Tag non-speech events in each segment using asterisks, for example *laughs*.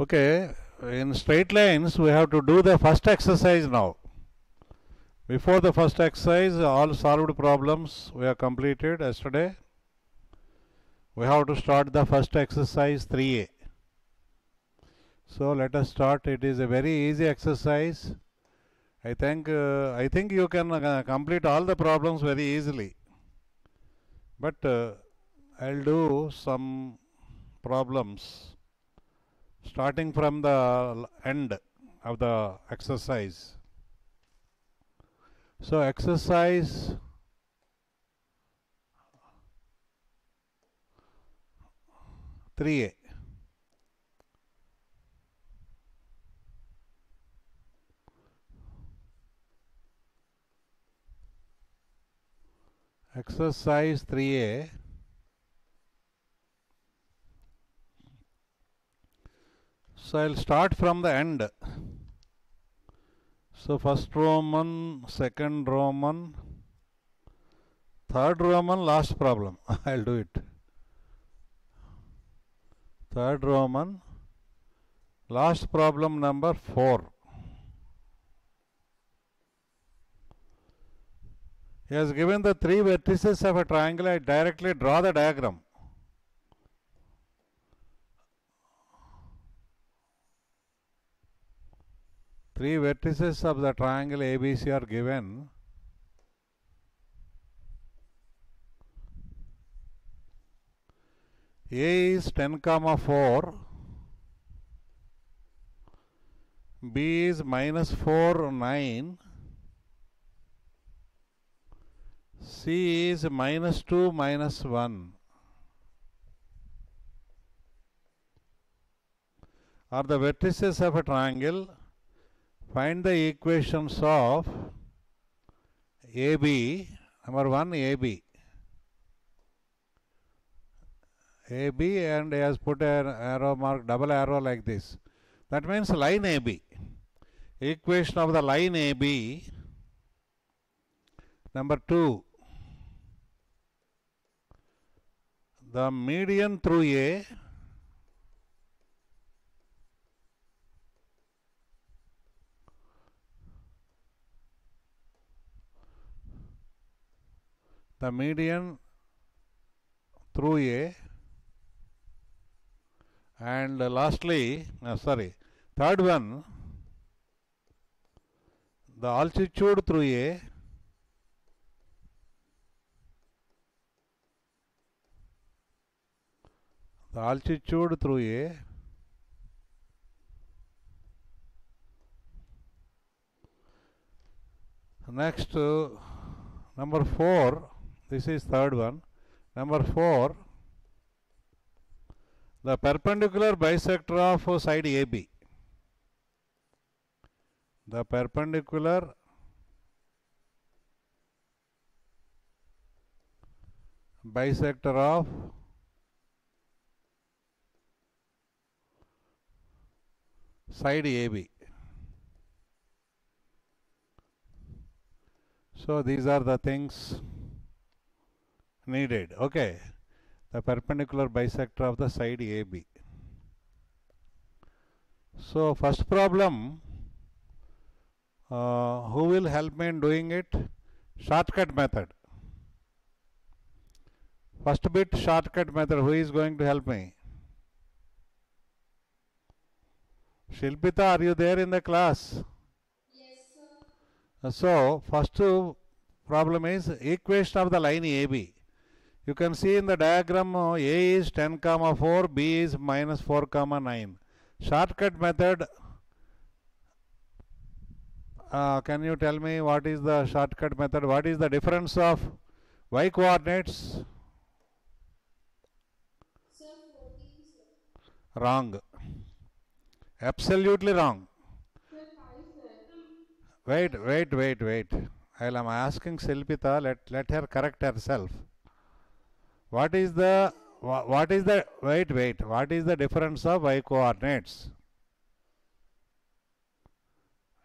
Okay, in straight lines we have to do the first exercise now. Before the first exercise, all solved problems we have completed yesterday. We have to start the first exercise 3a. So let us start. It is a very easy exercise. I think uh, I think you can uh, complete all the problems very easily. But uh, I'll do some problems starting from the end of the exercise. So exercise three A. Exercise 3A So I'll start from the end. So first Roman, second Roman, third Roman, last problem. *laughs* I'll do it. Third Roman, last problem number four. He has given the three vertices of a triangle. I directly draw the diagram. Three vertices of the triangle ABC are given. A is 10 comma 4. B is minus 4 9. C is minus 2 minus 1. Are the vertices of a triangle find the equations of AB, number 1 AB. AB and has put an arrow mark, double arrow like this. That means line AB. Equation of the line AB. Number 2. The median through A the median through A and lastly uh, sorry third one the altitude through A the altitude through A next uh, number 4 this is third one. Number 4 the perpendicular bisector of side AB the perpendicular bisector of side AB so these are the things needed. Okay. The perpendicular bisector of the side AB so first problem uh, who will help me in doing it? Shortcut method. First bit shortcut method. Who is going to help me? Shilpita are you there in the class? Yes, sir. so first problem is equation of the line AB you can see in the diagram uh, A is 10 comma 4 B is minus 4 comma 9 shortcut method uh, can you tell me what is the shortcut method? What is the difference of y coordinates? Wrong. Absolutely wrong. Wait wait wait wait. While i'm asking Shilpita let let her correct herself what is the wha- what is the wait wait. What is the difference of y coordinates?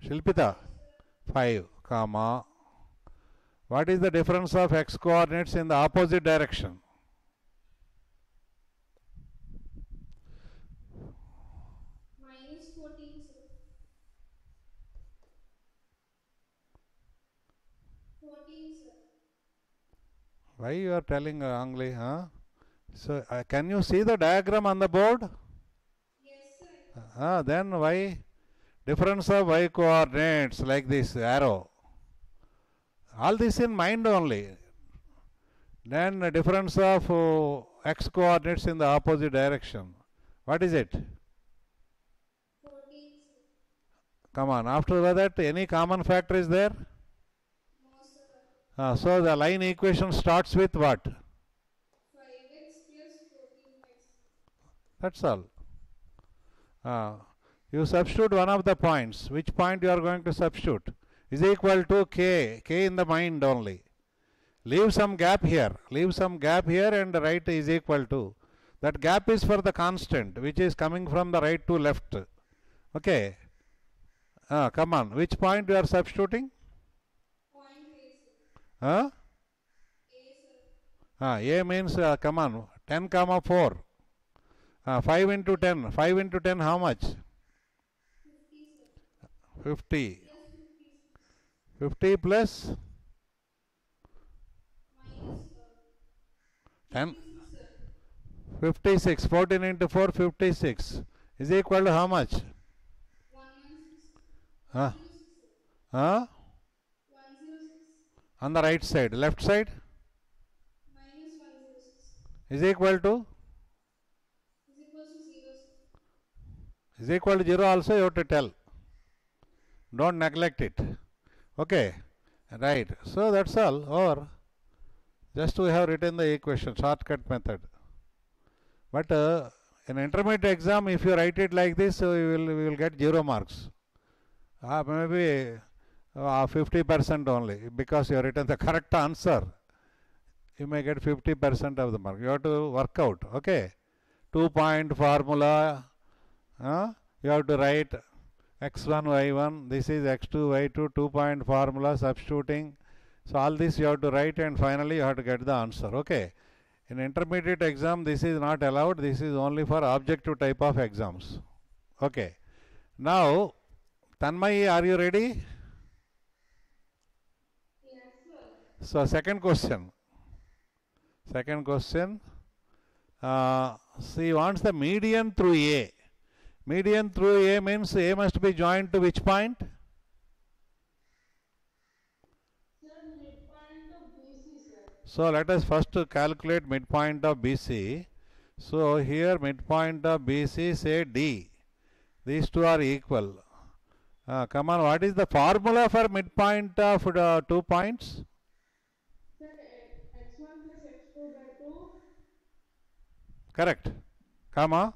Shilpita 5 comma. What is the difference of x coordinates in the opposite direction minus 14, sir. 14, sir. Why you are telling wrongly, huh? So, uh, can you see the diagram on the board? Yes, sir. Ah, then why difference of y coordinates like this arrow? All this in mind only. Then the difference of uh, x coordinates in the opposite direction. What is it? 14. Come on. After that, any common factor is there? Ah, so the line equation starts with what? 5x plus 14x. That's all. Ah, you substitute one of the points. Which point you are going to substitute? Is equal to k. k in the mind only. Leave some gap here. Leave some gap here and write is equal to. That gap is for the constant which is coming from the right to left. Okay. Ah, come on. Which point you are substituting? Huh? Ah, A means, uh, come on, 10 comma 4. Ah, 5 into 10. 5 into 10 how much? 50, 50. Plus 50, 50 sir. plus Minus uh, 10. 56, sir. 56. 14 into 4, 56. Is equal to how much? 116. Huh? Huh? 106. On the right side. Left side Minus 106. is equal to? Is equals to 0, sir. Is equal to 0 also you have to tell. Don't neglect it. Okay. Right. So that's all. Or just we have written the equation, shortcut method. But uh, in intermediate exam, if you write it like this, so you will, we will get 0 marks. Uh, maybe uh, 50% only because you have written the correct answer. You may get 50% of the mark. You have to work out. Okay. Two point formula. Uh, you have to write x1, y1, this is x2, y2, two point formula, substituting. So all this you have to write and finally you have to get the answer. Okay. In intermediate exam, this is not allowed. This is only for objective type of exams. Okay. Now, Tanmay, are you ready? Yes, sir. So second question. Second question. Uh, she wants the median through A. Median through A means A must be joined to which point? So let us first calculate midpoint of BC. So here midpoint of BC say D. These two are equal. Uh, come on, what is the formula for midpoint of the two points? Sir, x1 plus x2 by 2, Correct. Comma.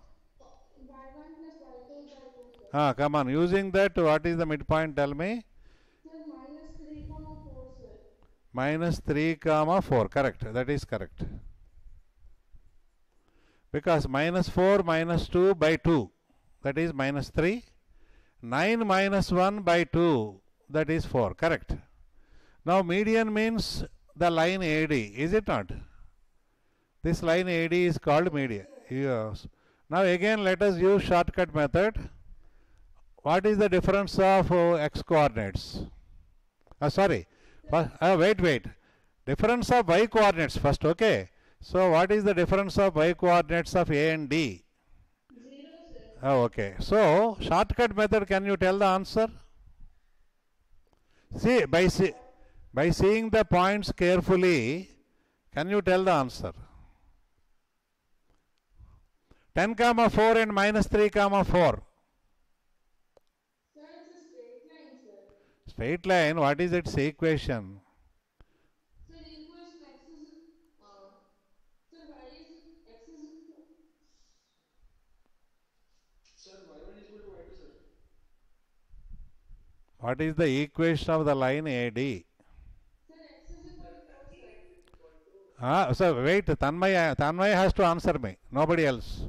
y1 plus y2 by 2. Ah, come on. Using that, what is the midpoint? Tell me. minus 3 comma 4, minus 3 comma 4 correct that is correct because minus 4 minus 2 by 2 that is minus 3 9 minus 1 by 2 that is 4 correct now median means the line AD is it not this line AD is called median yes now again let us use shortcut method what is the difference of uh, x coordinates uh, sorry uh, wait, wait. Difference of y coordinates first, okay? So, what is the difference of y coordinates of A and D? 0, sir. Oh, okay. So, shortcut method, can you tell the answer? See, by, see, by seeing the points carefully, can you tell the answer? 10 comma 4 and minus 3 comma 4. Sir, it's a straight line, what is its equation? Sir, x is, sir, y is, x is, Sir, y1 is equal to y2, sir. What is the equation of the line AD? sir, x is equal to 4, sir. Ah, wait, Tanmay, Tanmay has to answer me, nobody else.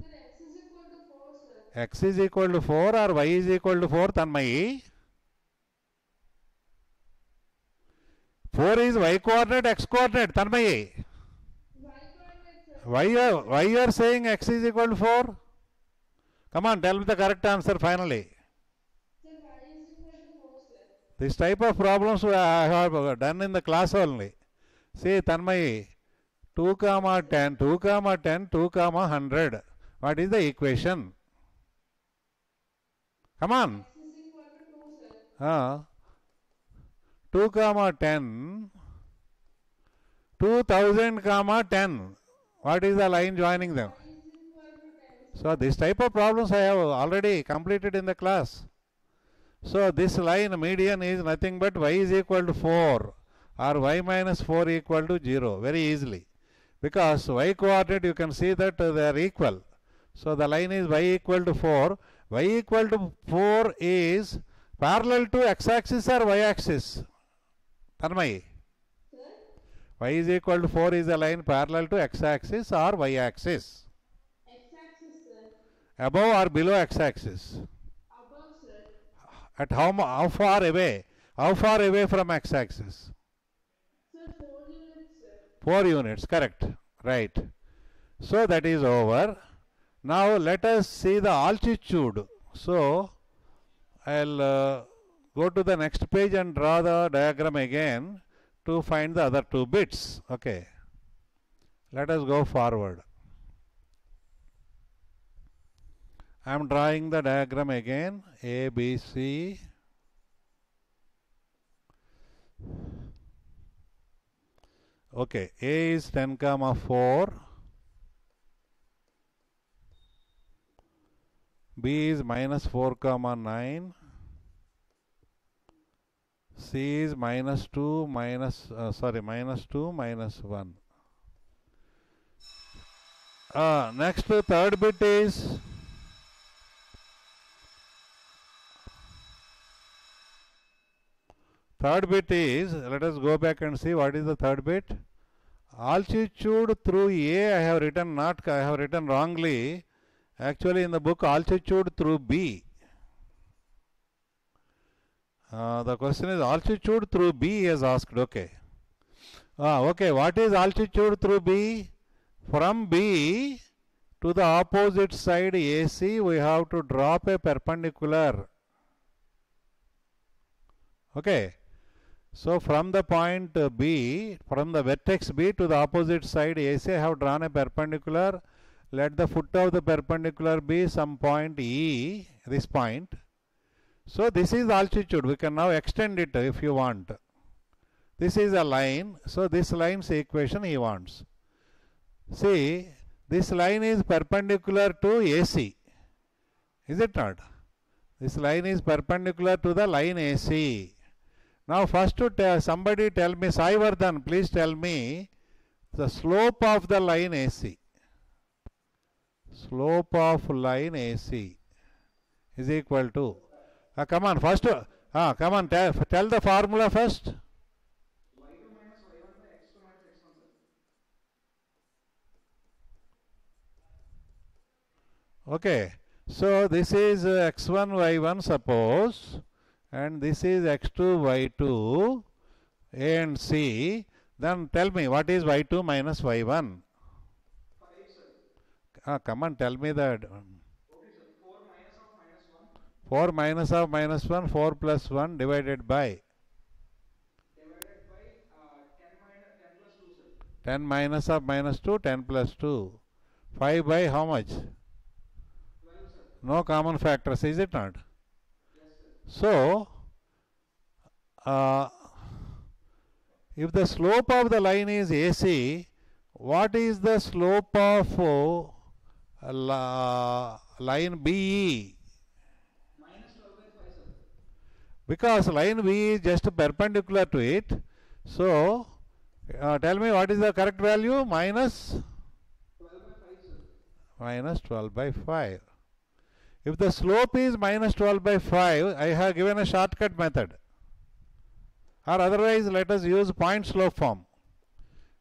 X is equal to 4 or Y is equal to 4, Tanmay? 4 is Y coordinate, X coordinate, Tanmay. Y coordinate, sir. Why are, why you are saying X is equal to 4? Come on, tell me the correct answer finally. This type of problems I have done in the class only. See, Tanmay, 2 comma 10, 2 comma 10, 2 comma 100. What is the equation? Come on. X is equal to 2. Uh, 2 comma 10, 2000 comma 10. What is the line joining them? Y is equal to 10. So this type of problems I have already completed in the class. So this line median is nothing but y is equal to 4 or y minus 4 equal to 0 very easily. Because y coordinate you can see that they are equal. So the line is y equal to 4. Y equal to 4 is parallel to x axis or y axis. Tanmay. Y is equal to 4 is a line parallel to x axis or y axis. X axis, sir. Above or below x axis. Above, sir. At how, how far away? How far away from x axis? Sir, 4 units, sir. 4 units, correct. Right. So that is over. Now let us see the altitude. So I'll uh, go to the next page and draw the diagram again to find the other two bits. Okay. Let us go forward. I am drawing the diagram again. A, B, C. Okay, A is 10 comma 4. B is minus 4 comma 9. C is minus 2 minus, uh, sorry, minus 2 minus 1. Uh, next, third bit is third bit is let us go back and see what is the third bit altitude through a i have written not i have written wrongly actually in the book altitude through b. Uh, the question is altitude through b is asked okay. Ah okay what is altitude through b? From b to the opposite side ac we have to drop a perpendicular. Okay. So from the point B, from the vertex B to the opposite side AC, I have drawn a perpendicular. Let the foot of the perpendicular be some point E, this point. So this is altitude. We can now extend it if you want. This is a line. So this line's equation he wants. See, this line is perpendicular to AC. Is it not? This line is perpendicular to the line AC. Now first to tell somebody tell me Sai Vardhan, please tell me the slope of the line AC. Slope of line AC is equal to. Ah, come on, first. Ah, come on, tell, tell the formula first. y2 minus y1 by x2 minus x1 sir. Okay. So this is uh, x1, y1 suppose and this is x2, y2 A and C. Then tell me what is y2 minus y1? 5 sir. Ah, come on, tell me that. Okay sir. 4 minus of minus 1 4 minus of minus 1, 4 plus 1 divided by divided by uh, 10 minus 10 plus 2 sir. 10 minus of minus 2, 10 plus 2. 5 by how much? 12 sir. No common factors, is it not? Yes sir. So, uh, if the slope of the line is AC, what is the slope of line BE? Minus 12 by 5 sir. Because line B is just perpendicular to it. So, uh, tell me what is the correct value? Minus 12 by 5 sir. minus 12 by 5. If the slope is minus 12 by 5, I have given a shortcut method. Or otherwise, let us use point slope form.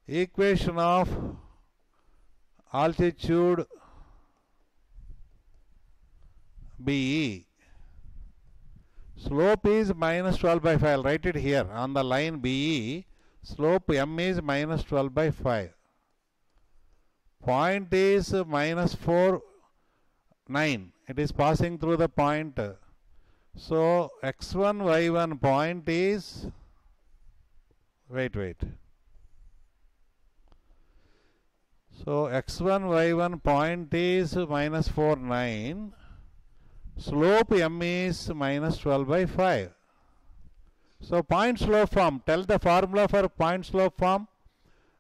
Equation of altitude BE. Slope is minus 12 by 5. I'll write it here on the line BE. Slope M is minus 12 by 5. Point is minus 4, 9. It is passing through the point. So x1, y1 point is, wait, wait. So x1, y1 point is minus 4, 9. Slope m is minus 12 by 5. So point slope form, tell the formula for point slope form.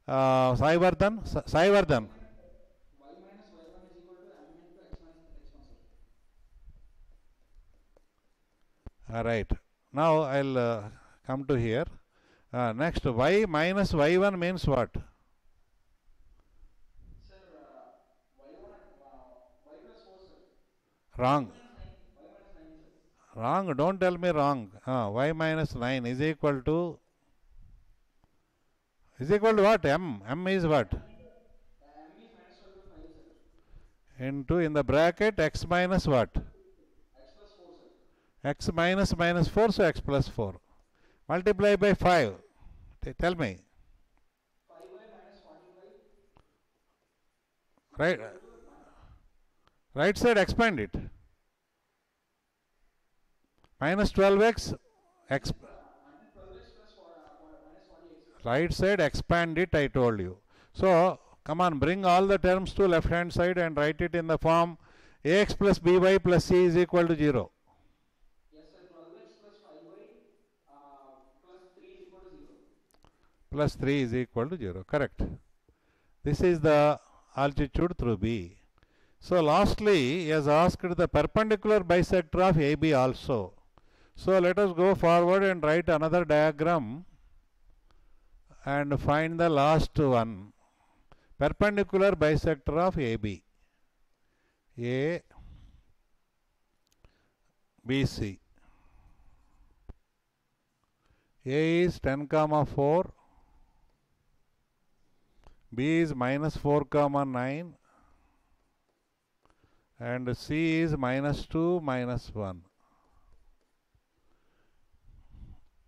Uh, Sai Vardhan, Sa- Sai Vardhan. y minus y1 is equal to m minus x1 sir. All right. Now I'll uh, come to here. Uh, next, y minus y1 means what? Sir, uh, y1 uh, y plus 4 sir. Wrong. Wrong. Don't tell me wrong. Uh, y minus 9 is equal to is equal to what? M. M is what? M is minus 12 by 5 sir. Into in the bracket x minus what? x plus 4 x minus minus 4, so x plus 4. Multiply by 5. T- tell me. 5 by minus 45 Right. Right side expand it. Minus 12x. X, until 12x plus 4, uh, four- minus 48 sir. right side expand it I told you. So come on bring all the terms to left hand side and write it in the form ax plus by plus c is equal to 0. Yes plus 5y plus 3 is equal to 0. Plus 3 is equal to 0. Correct. This is the altitude through B. So lastly he has asked the perpendicular bisector of AB also. So let us go forward and write another diagram and find the last one. Perpendicular bisector of AB. A BC. A is 10 comma 4. B is minus 4 comma 9 and C is minus 2 minus 1.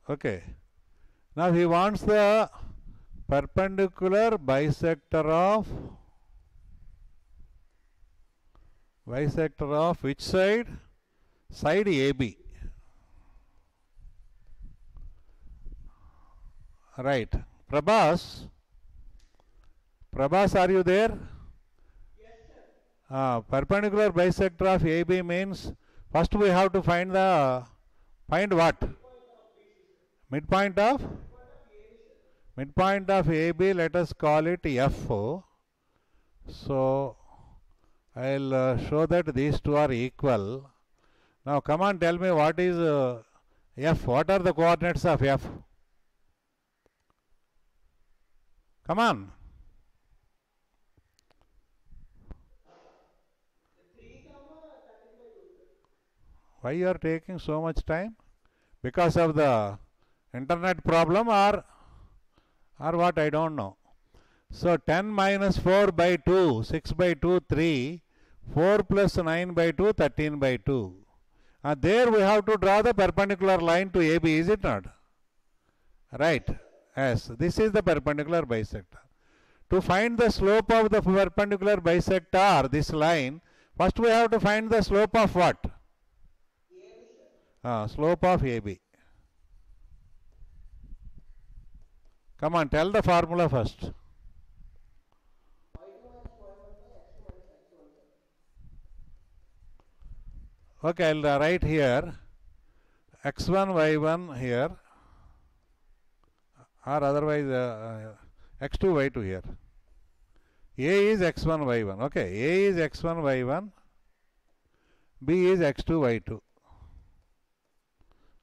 Okay. Now he wants the perpendicular bisector of bisector of which side? Side AB. Right. Prabhas. Prabhas, are you there? Ah, perpendicular bisector of AB means first we have to find the find what? Midpoint of midpoint of AB. Let us call it F. So I'll uh, show that these two are equal. Now come on, tell me what is uh, F? What are the coordinates of F? Come on. Why you are taking so much time? Because of the internet problem or or what I don't know. So 10 minus 4 by 2, 6 by 2, 3, 4 plus 9 by 2, 13 by 2. And there we have to draw the perpendicular line to AB, is it not? Right. Yes, this is the perpendicular bisector. To find the slope of the perpendicular bisector, this line, first we have to find the slope of what? Uh, slope of AB. Come on, tell the formula first. Okay, I'll write here x1, y1 here, or otherwise uh, uh, x2, y2 here. A is x1, y1. Okay, A is x1, y1. B is x2, y2.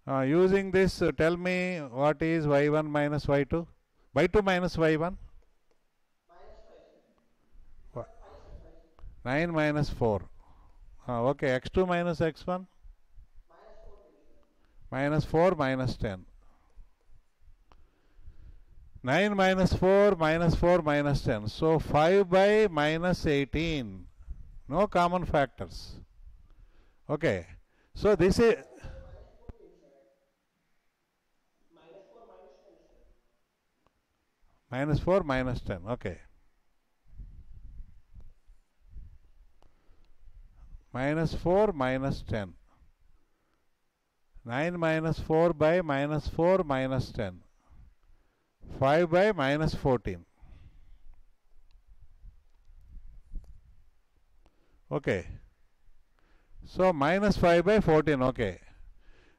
Uh, using this, uh, tell me what is y1 minus y2? Y2 minus y1? 9 minus 4. Uh, okay, x2 minus x1? Minus 4 minus 10. 9 minus 4 minus 4 minus 10. So 5 by minus 18. No common factors. Okay. So this is minus 4 minus 10. Okay. Minus 4 minus 10. 9 minus 4 by minus 4 minus 10. 5 by minus 14. Okay. So minus 5 by 14. Okay.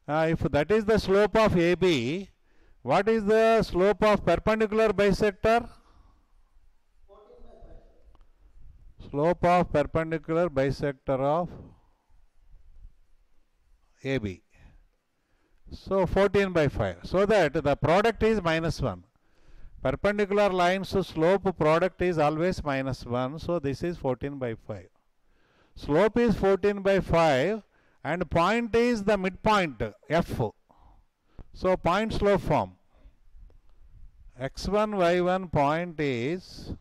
Uh, if that is the slope of AB, what is the slope of perpendicular bisector? Slope of perpendicular bisector of AB. So 14 by 5. So that the product is minus 1. Perpendicular lines slope product is always minus 1. So this is 14 by 5. Slope is 14 by 5 and point is the midpoint f. So point slope form. X1 y1 point is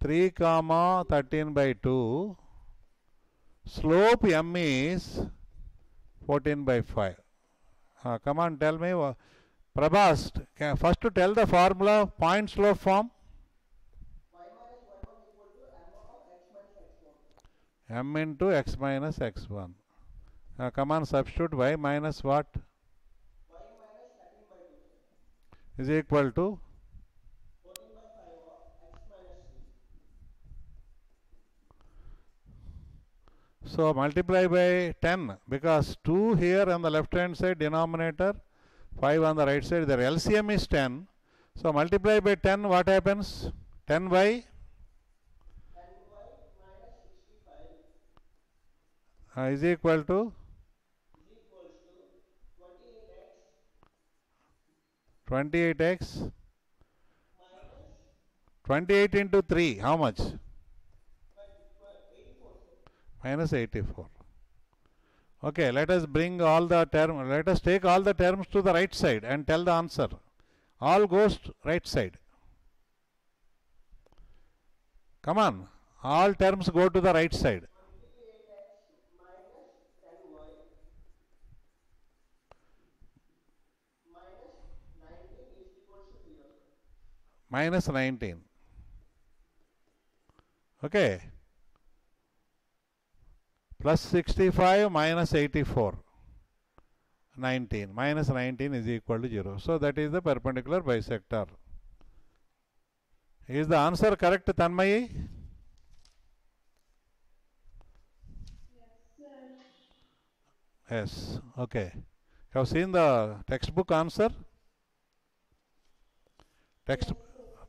3 comma 13 by 2 slope m is 14 by 5 uh, come on tell me uh, Prabhas first to tell the formula point slope form. M into x minus x1 uh, come on substitute y minus what is equal to So multiply by 10 because 2 here on the left hand side denominator, 5 on the right side, their LCM is 10. So multiply by 10, what happens? 10 by uh, is equal to 28x 28 into 3, how much? minus 84. Okay, let us bring all the term, let us take all the terms to the right side and tell the answer. All goes right side. Come on, all terms go to the right side. Minus 19. Okay. Plus 65 minus 84 19 minus 19 is equal to 0 so that is the perpendicular bisector. Is the answer correct tanmayi yes okay. Have seen the textbook answer? Text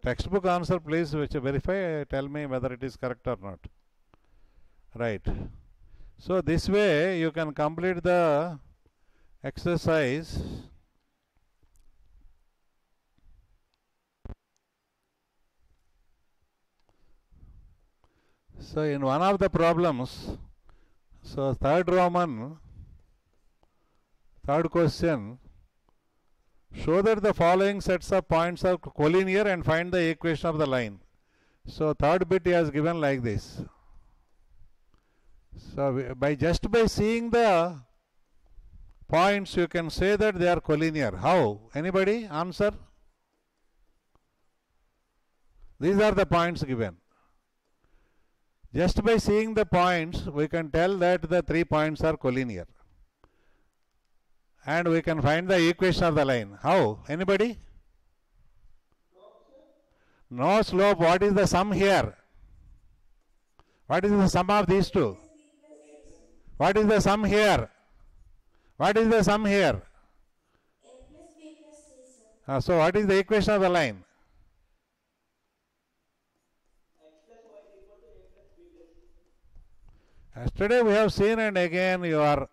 textbook answer please which verify tell me whether it is correct or not right so this way you can complete the exercise. So in one of the problems, so third Roman, third question, show that the following sets of points are collinear and find the equation of the line. So third bit has given like this. So by just by seeing the points, you can say that they are collinear. How? Anybody answer? These are the points given. Just by seeing the points, we can tell that the three points are collinear. And we can find the equation of the line. How? Anybody? No slope. What is the sum here? What is the sum of these two? What is the sum here? What is the sum here? Uh, so what is the equation of the line? Yesterday we have seen and again you are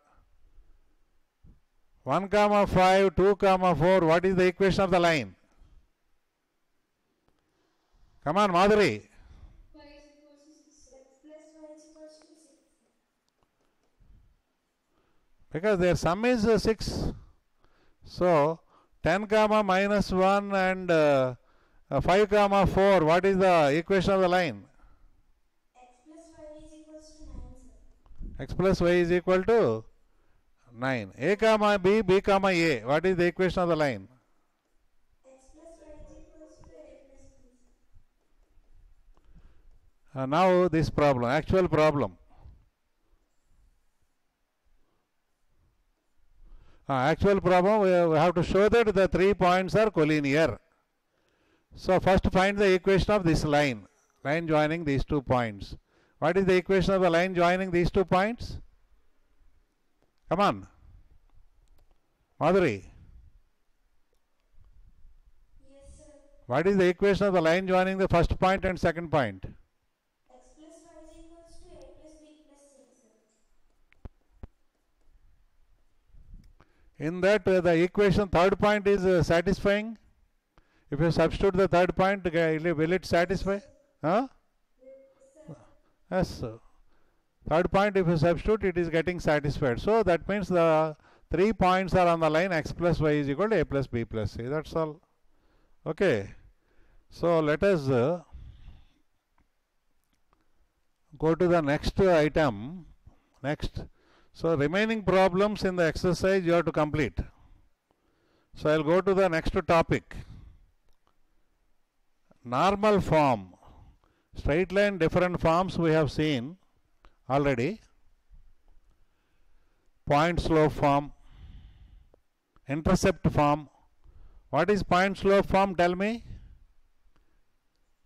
1 comma 5, 2 comma 4. What is the equation of the line? Come on, Madhuri. Y is equal to 6. because their sum is uh, 6 so 10 comma minus 1 and uh, uh, 5 comma 4 what is the equation of the line x plus y is equal to 9 a comma b b comma a what is the equation of the line Uh, now this problem actual problem Uh, actual problem, we, we have to show that the three points are collinear. So first find the equation of this line, line joining these two points. What is the equation of the line joining these two points? Come on. Madhuri, Yes, sir. what is the equation of the line joining the first point and second point? X plus y is equals to a plus b plus c. In that uh, the equation third point is uh, satisfying. If you substitute the third point, uh, will it- will it satisfy? Huh? Yes. sir. Third point, if you substitute, it is getting satisfied. So that means the three points are on the line x plus y is equal to a plus b plus c. That's all. Okay. So let us uh, go to the next item. Next. So remaining problems in the exercise you have to complete. So I'll go to the next topic. Normal form. Straight line different forms we have seen already. Point slope form. Intercept form. What is point slope form? Tell me.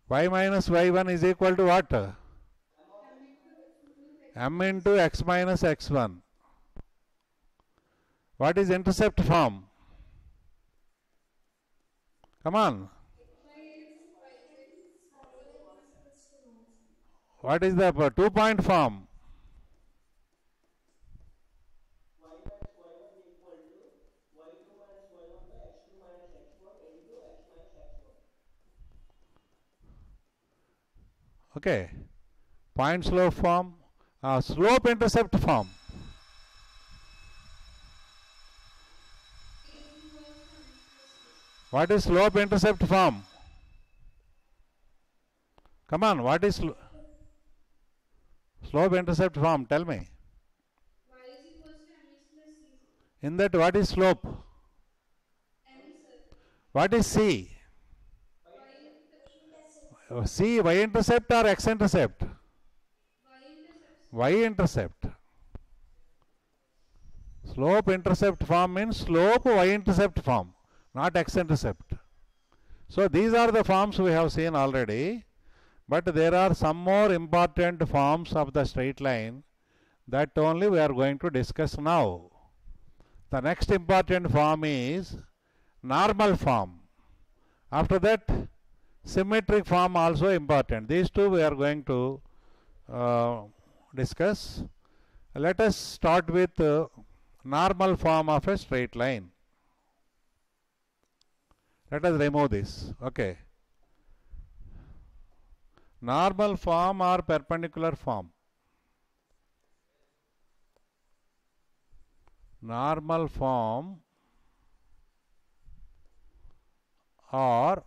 y minus y1 is equal to what? m into x minus x1. What is intercept form? Come on. What is the two point form? Okay. Point slope form, uh, slope intercept form. What is slope intercept form? Come on, what is slo- slope intercept form? Tell me. In that, what is slope? What is C? Uh, C, y intercept or x intercept? Y intercept. Slope intercept form means slope y intercept form, not x intercept. So these are the forms we have seen already, but there are some more important forms of the straight line that only we are going to discuss now. The next important form is normal form. After that, symmetric form also important. These two we are going to uh, discuss. Let us start with uh, normal form of a straight line. Let us remove this. Okay. Normal form or perpendicular form? Normal form or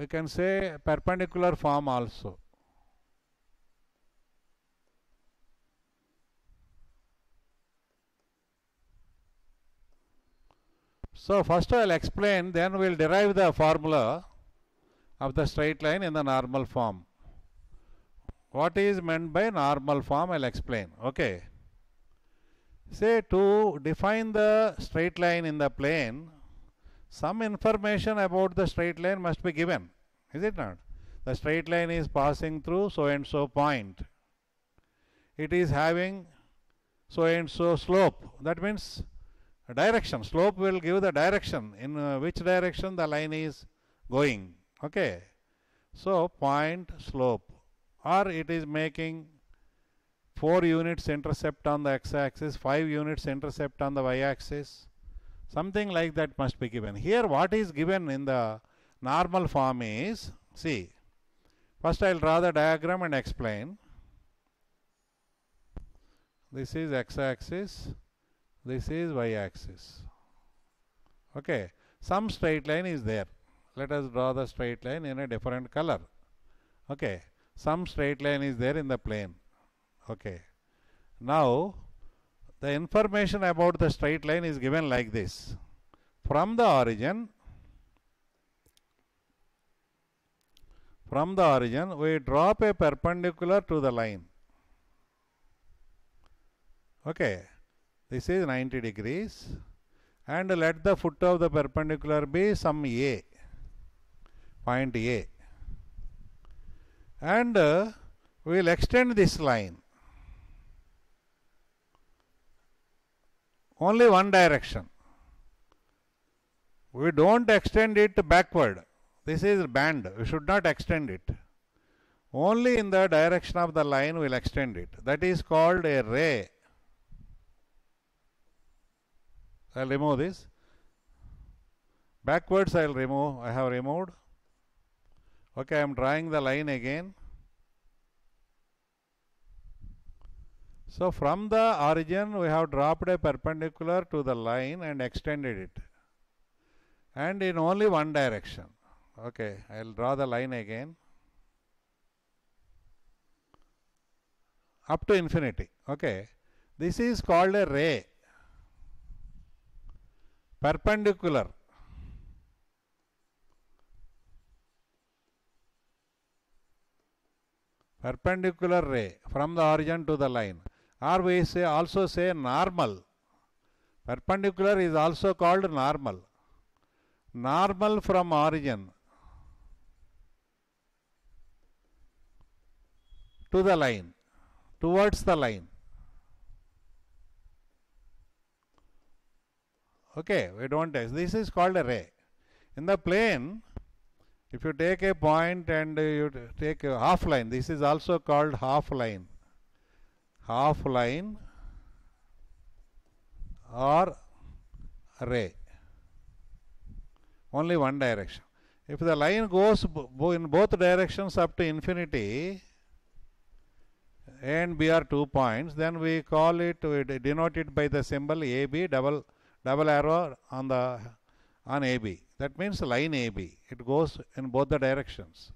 we can say perpendicular form also. So first I'll explain, then we'll derive the formula of the straight line in the normal form. What is meant by normal form? I'll explain. Okay. Say to define the straight line in the plane, some information about the straight line must be given. Is it not? The straight line is passing through so and so point. It is having so and so slope. That means direction. Slope will give the direction in uh, which direction the line is going. Okay. So point slope or it is making 4 units intercept on the x-axis, 5 units intercept on the y-axis. Something like that must be given. Here what is given in the normal form is, see, first I will draw the diagram and explain. This is x-axis, this is y-axis. Okay, some straight line is there. Let us draw the straight line in a different color. Okay, some straight line is there in the plane. Okay, now the information about the straight line is given like this. From the origin, from the origin, we drop a perpendicular to the line. Okay, this is 90 degrees and let the foot of the perpendicular be some A, point A. And uh, we will extend this line only one direction. We don't extend it backward. This is band. We should not extend it. Only in the direction of the line we will extend it. That is called a ray. I'll remove this. Backwards I'll remove. I have removed. Okay, I am drawing the line again. So from the origin we have dropped a perpendicular to the line and extended it. And in only one direction. Okay, I will draw the line again. Up to infinity. Okay, this is called a ray. Perpendicular. Perpendicular ray from the origin to the line. Or we say also say normal. Perpendicular is also called normal. Normal from origin to the line, towards the line. Okay, we don't. This is called a ray. In the plane, if you take a point and you take a half line, this is also called half line. Half line or ray. Only one direction. If the line goes in both directions up to infinity, and B are two points, then we call it, we denote it by the symbol AB, double, double arrow on the, on AB. That means line AB. It goes in both the directions.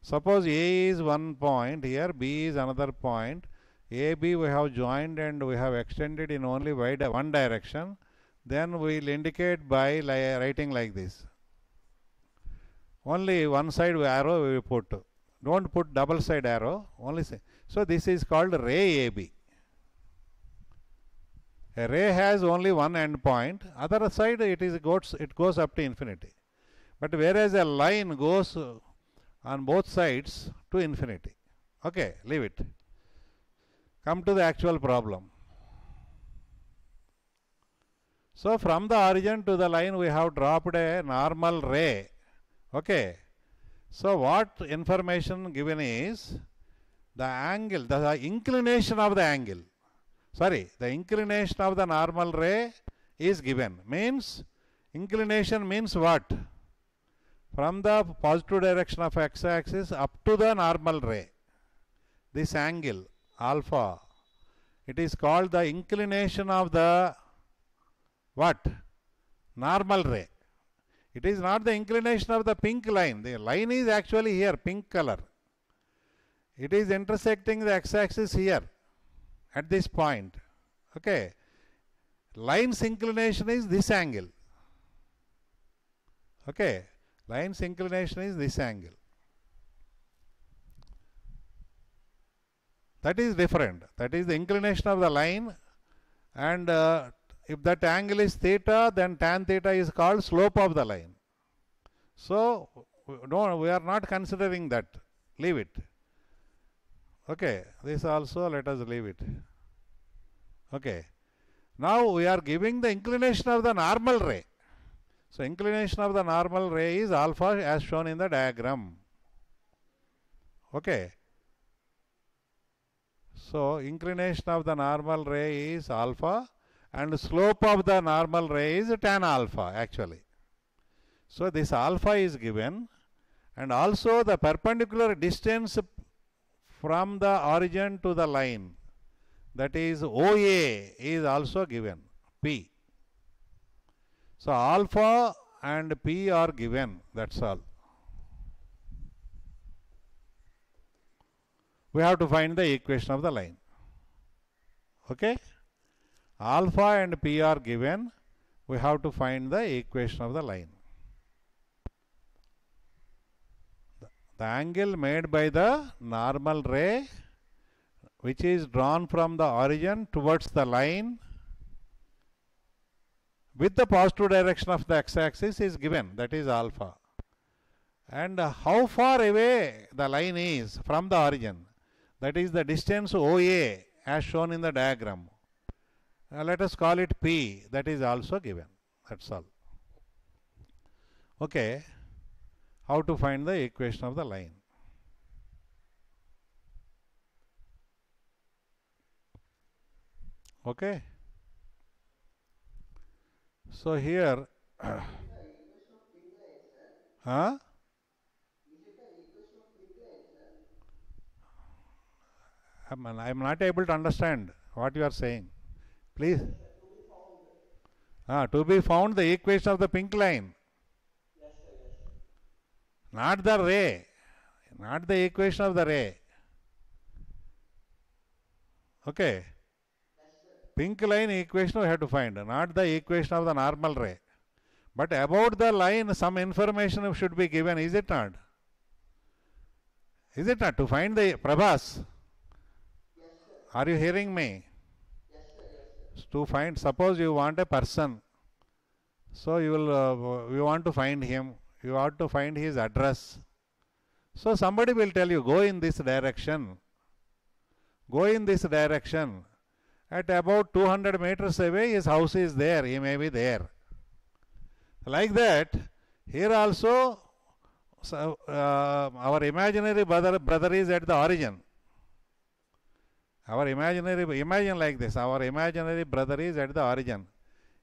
Suppose A is one point here, B is another point. AB we have joined and we have extended in only one direction. Then we will indicate by li- writing like this. Only one side arrow we will put. Don't put double side arrow. Only. So this is called ray AB. A ray has only one end point. Other side it is goes it goes up to infinity. But whereas a line goes on both sides to infinity. Okay, leave it. Come to the actual problem. So from the origin to the line we have dropped a normal ray. Okay. So what information given is the angle, the inclination of the angle. Sorry, the inclination of the normal ray is given. Means inclination means what? From the positive direction of x-axis up to the normal ray. This angle alpha, it is called the inclination of the what? Normal ray. It is not the inclination of the pink line. The line is actually here, pink color. It is intersecting the x-axis here at this point. Okay. Line's inclination is this angle. Okay. Line's inclination is this angle. That is different. That is the inclination of the line and uh, if that angle is theta then tan theta is called slope of the line. So no, we are not considering that. Leave it. Okay, this also let us leave it. Okay. Now we are giving the inclination of the normal ray. So inclination of the normal ray is alpha as shown in the diagram. Okay. So inclination of the normal ray is alpha and slope of the normal ray is tan alpha actually. So this alpha is given and also the perpendicular distance from the origin to the line that is OA is also given P. So alpha and P are given that's all. We have to find the equation of the line. Okay? Alpha and P are given. We have to find the equation of the line. The, angle made by the normal ray which is drawn from the origin towards the line with the positive direction of the x-axis is given, that is alpha. And how far away the line is from the origin, that is the distance OA as shown in the diagram. Uh, let us call it P, that is also given. That's all. Okay, how to find the equation of the line? Okay. So here, *coughs* huh? I'm, not able to understand what you are saying. Please. Ah, to be found the equation of the pink line. Not the ray. Not the equation of the ray. Okay. Pink line equation we have to find, not the equation of the normal ray. But about the line, some information should be given, is it not? Is it not? To find the Prabhas. Are you hearing me? To find, suppose you want a person. So you will, uh, you want to find him. You ought to find his address. So somebody will tell you, go in this direction. Go in this direction. At about 200 meters away, his house is there. He may be there. Like that, here also, so, uh, our imaginary brother, brother is at the origin. Our imaginary, imagine like this, our imaginary brother is at the origin.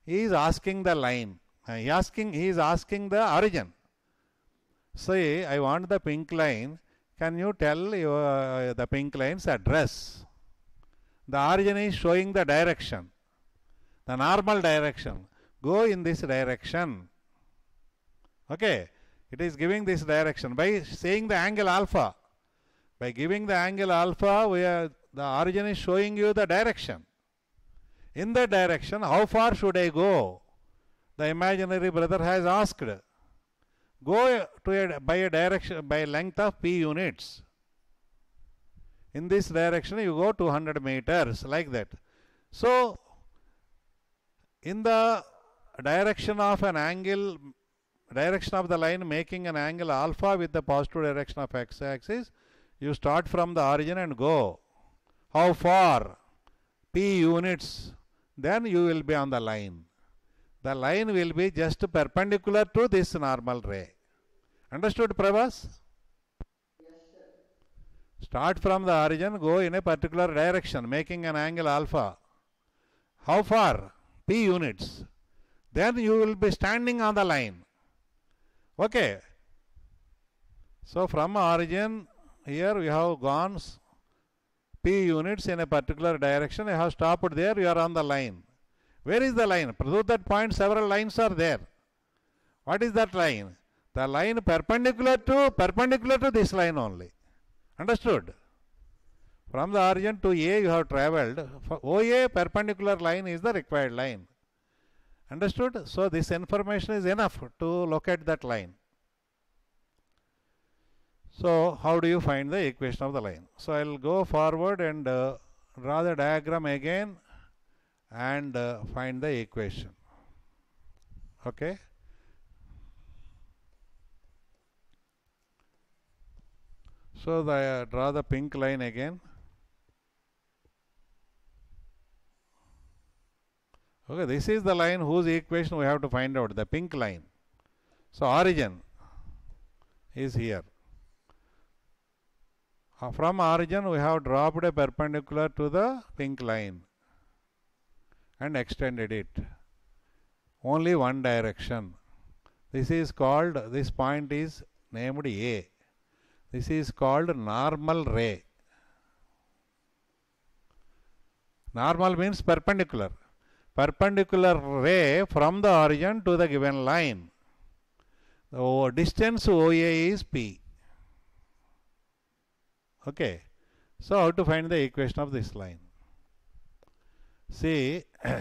He is asking the line. Uh, he asking, he is asking the origin. Say, I want the pink line. Can you tell your, uh, the pink line's address? The origin is showing the direction, the normal direction. Go in this direction. Okay, it is giving this direction by saying the angle alpha. By giving the angle alpha, we are, the origin is showing you the direction. In that direction, how far should I go? The imaginary brother has asked. Go to a, by a direction by length of p units. In this direction, you go 200 meters like that. So, in the direction of an angle, direction of the line making an angle alpha with the positive direction of x-axis, you start from the origin and go. How far? p units. Then you will be on the line. The line will be just perpendicular to this normal ray. Understood, Prabhas? yes, sir. Start from the origin, go in a particular direction, making an angle alpha. How far? P units. Then you will be standing on the line. Okay. So from origin, here we have gone P units in a particular direction. You have stopped there, you are on the line. Where is the line? Through that point, several lines are there. What is that line? The line perpendicular to perpendicular to this line only. Understood? From the origin to A you have travelled. For OA perpendicular line is the required line. Understood? So this information is enough to locate that line. So how do you find the equation of the line? So I will go forward and uh, draw the diagram again and uh, find the equation. Okay? So the, uh, draw the pink line again. Okay, this is the line whose equation we have to find out, the pink line. So origin is here. Uh, From origin we have dropped a perpendicular to the pink line and extended it. Only one direction. This is called, this point is named A. This is called normal ray. Normal means perpendicular. Perpendicular ray from the origin to the given line. The distance OA is P. Okay. So how to find the equation of this line? See, *clears throat*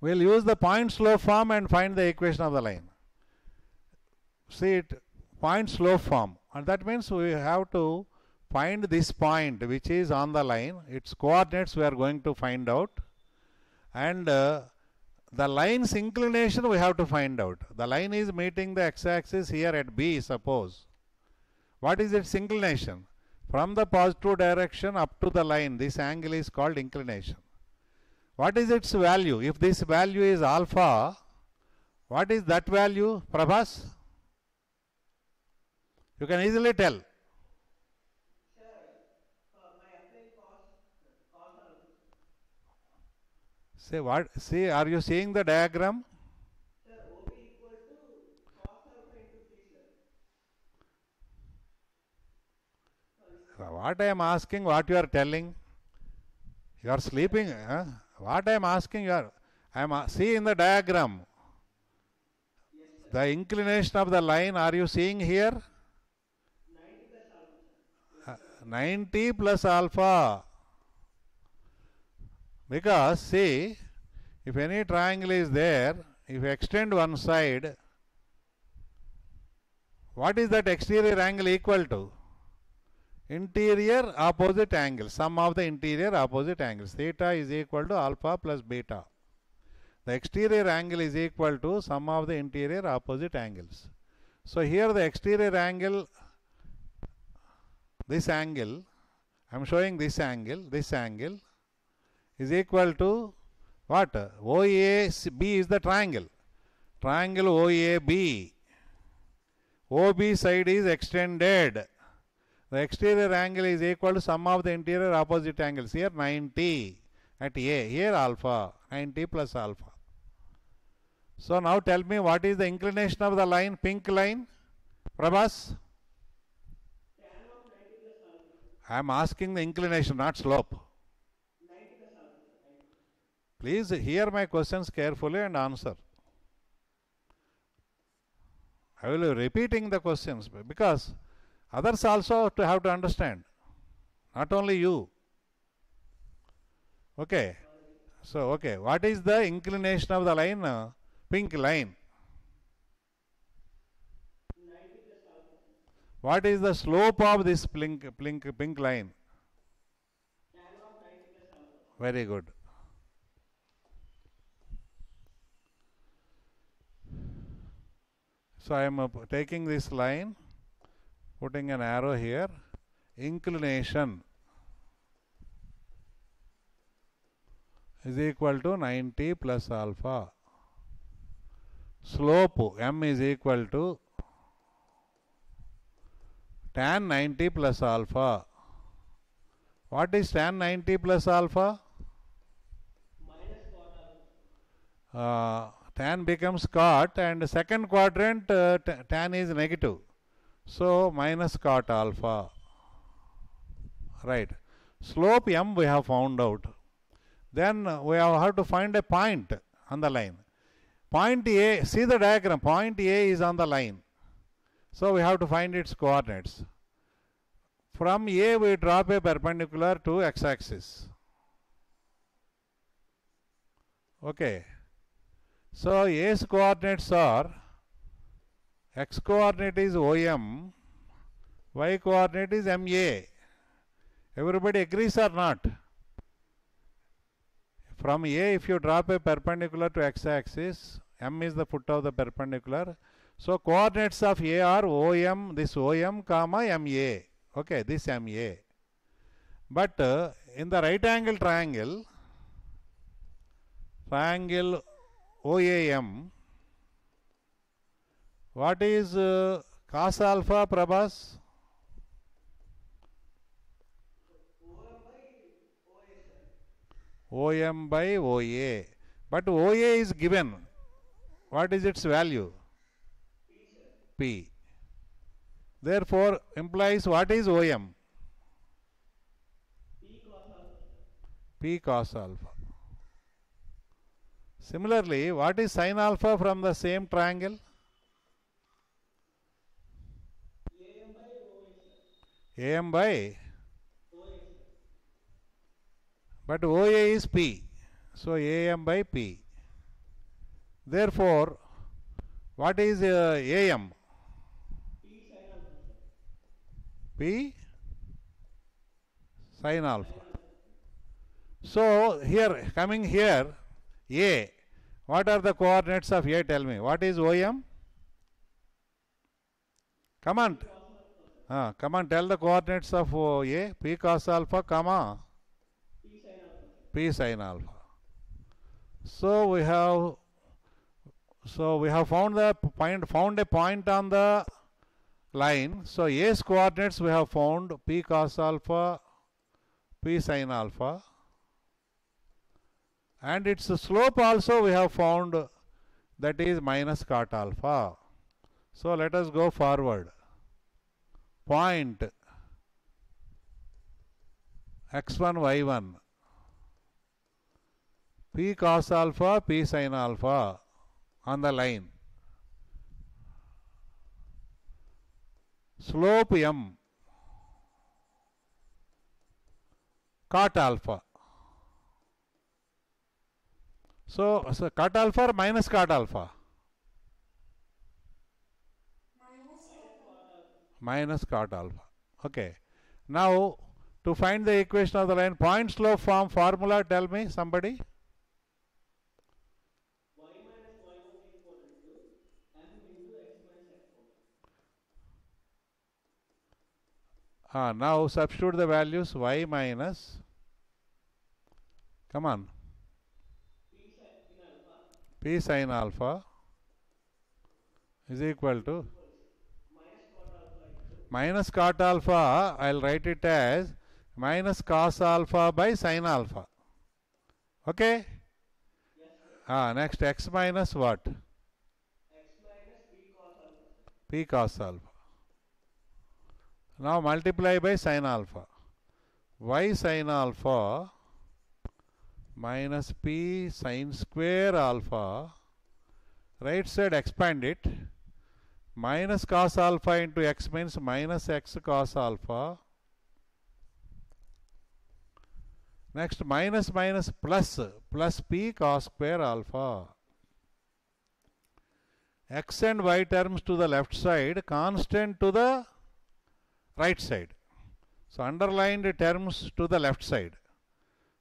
we'll use the point slope form and find the equation of the line. See it, point slope form. And that means we have to find this point which is on the line. Its coordinates we are going to find out. And uh, the line's inclination we have to find out. The line is meeting the x-axis here at B, suppose. What is its inclination? From the positive direction up to the line, this angle is called inclination. What is its value? If this value is alpha, what is that value, Prabhas? You can easily tell. Say what? See, are you seeing the diagram? What I am asking, what you are telling? You are sleeping. Huh? What I am asking, you are. I am see in the diagram. The inclination of the line. Are you seeing here? Uh, 90 plus alpha. Because see, if any triangle is there, if you extend one side, what is that exterior angle equal to? Interior opposite angle, sum of the interior opposite angles. Theta is equal to alpha plus beta. The exterior angle is equal to sum of the interior opposite angles. So here the exterior angle, this angle, I am showing this angle, this angle is equal to what? OAB is the triangle. Triangle OAB. OB side is extended. The exterior angle is equal to sum of the interior opposite angles. Here 90 at A. Here alpha. 90 plus alpha. So now tell me what is the inclination of the line, pink line? Prabhas? I am asking the inclination, not slope. Please hear my questions carefully and answer. I will be repeating the questions because others also to have to understand, not only you. Okay. So, okay, what is the inclination of the line? uh, pink line. What is the slope of this pink, pink, pink line? Very good. So I am uh, taking this line, putting an arrow here, inclination is equal to 90 plus alpha. Slope m is equal to tan 90 plus alpha. What is tan 90 plus alpha? Uh, tan becomes cot and second quadrant uh, tan is negative. So minus cot alpha. Right. Slope m we have found out. Then we have, have to find a point on the line. Point A, see the diagram, point A is on the line. So we have to find its coordinates. From A we drop a perpendicular to x-axis. Okay. So A's coordinates are x coordinate is OM, y coordinate is MA. Everybody agrees or not? From A, if you drop a perpendicular to x-axis, M is the foot of the perpendicular. So coordinates of A are OM, this OM, comma MA. Okay, this MA. But uh, in the right angle triangle, triangle OAM, what is uh, cos alpha, Prabhas? OM by OA. But OA is given. What is its value? P. Therefore, implies what is OM? P cos alpha. Similarly, what is sin alpha from the same triangle? AM by but OA is P. So AM by P. Therefore, what is uh, AM? P sin alpha. So here coming here A, What are the coordinates of A? Tell me. What is OM? Come on. Ah, come on, tell the coordinates of O- A. P cos alpha, comma. P sin alpha. So we have so we have found the point found a point on the line. So A's coordinates we have found P cos alpha, P sin alpha. And its slope also we have found that is minus cot alpha. So let us go forward. Point x1, y1. P cos alpha, P sin alpha on the line. Slope m. Cot alpha. So, so cot alpha or minus cot alpha? Minus cot alpha. Okay. Now, to find the equation of the line, point slope form formula, tell me somebody. Ah, now substitute the values y minus. Come on. P sin alpha is equal to minus cot alpha, I'll write it as minus cos alpha by sin alpha. Okay? Ah, next x minus what? X minus p cos alpha. Now multiply by sin alpha. y sin alpha minus p sin square alpha. Right side expand it minus cos alpha into x means minus x cos alpha. Next minus minus plus plus p cos square alpha. x and y terms to the left side, constant to the right side. So underlined terms to the left side.